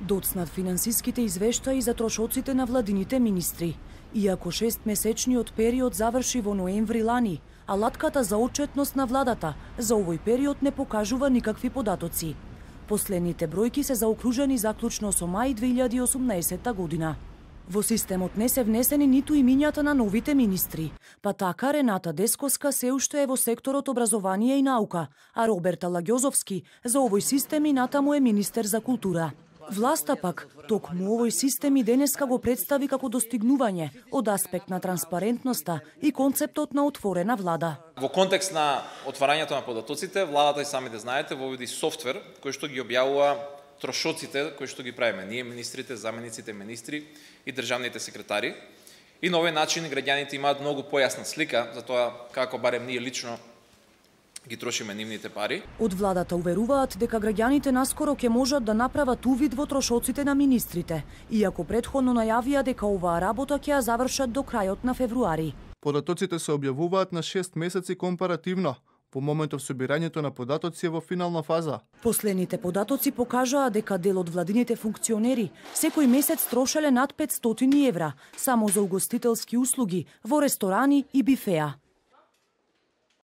Доцнат финансиските извештаи за трошоците на владините министри. Иако шестмесечниот период заврши во ноември лани, а латката за отчетност на владата за овој период не покажува никакви податоци. Последните бројки се заокружени заклучно со мај 2018 година. Во системот не се внесени ниту имињата на новите министри, па така Рената Дескоска се уште е во секторот образование и наука, а Роберта Лагјозовски за овој систем и натаму е министер за култура. Власта пак, токму овој систем и денеска го представи како достигнување од аспект на транспарентноста и концептот на отворена влада. Во контекст на отварањето на податоците, владата и самите знаете воведи софтвер кој што ги објавува трошоците кои што ги правиме ние министрите, замениците министри и државните секретари. И на овој начин граѓаните имаат многу појасна слика за тоа како барем ние лично ги трошиме нивните пари. Од владата уверуваат дека граѓаните наскоро ќе можат да направат увид во трошоците на министрите, иако предходно најавија дека оваа работа ќе ја завршат до крајот на февруари. Податоците се објавуваат на 6 месеци компаративно, По моментов собирањето на податоци е во финална фаза. Последните податоци покажаа дека дел од владините функционери секој месец трошеле над 500 евра само за угостителски услуги во ресторани и бифеа.